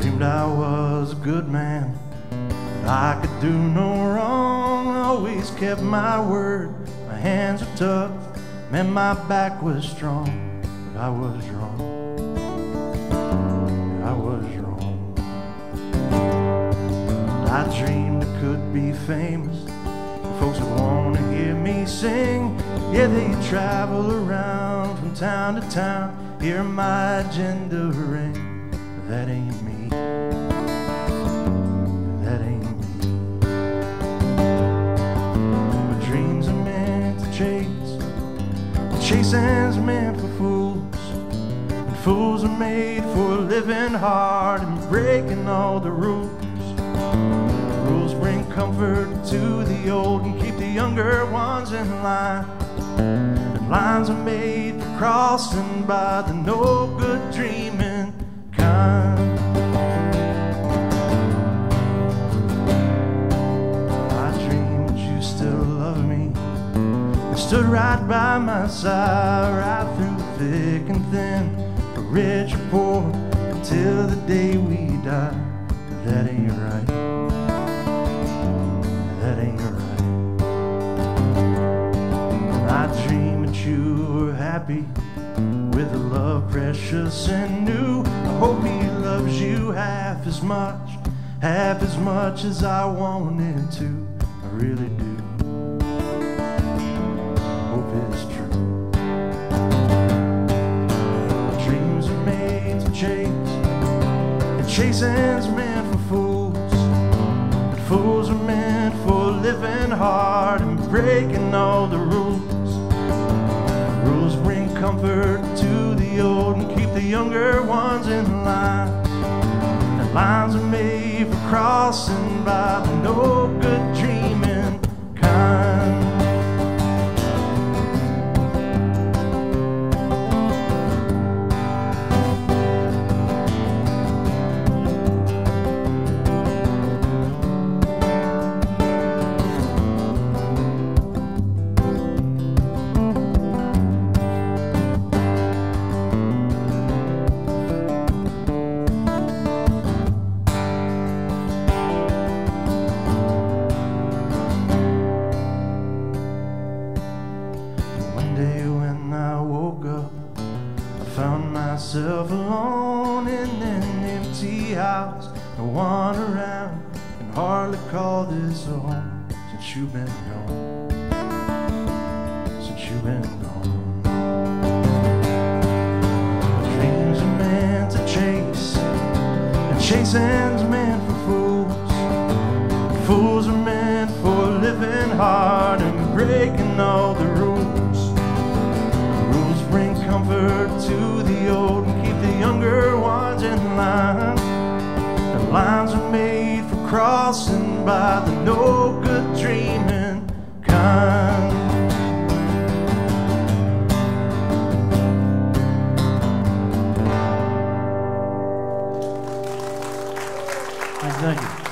Dreamed I was a good man, I could do no wrong. Always kept my word, my hands were tough, man, my back was strong. But I was wrong. Dreamed I could be famous. Folks would want to hear me sing. Yeah, they travel around from town to town, hear my agenda ring. But that ain't me. That ain't me. My dreams are meant to chase. Chasing's meant for fools. And fools are made for living hard and breaking all the rules. Bring comfort to the old and keep the younger ones in line. And lines are made for crossing by the no good dreaming kind. I dream that you still love me. And stood right by my side, right through thick and thin, for rich or poor, until the day we die. That ain't right. Happy with a love precious and new. I hope he loves you half as much, half as much as I wanted to. I really do. Hope it's true. Dreams are made to chase, and chasing's meant for fools. But fools are meant for living hard and breaking all the rules. Comfort to the old and keep the younger ones in line. And lines are made for crossing by the no found myself alone in an empty house. No one around, can hardly call this a home since you've been gone. Since you've been gone. Dreams are meant to chase, and chasing's meant for fools. Fools are meant for living hard and breaking all the comfort to the old and keep the younger ones in line. The lines are made for crossing by the no good dreaming kind. Thank you.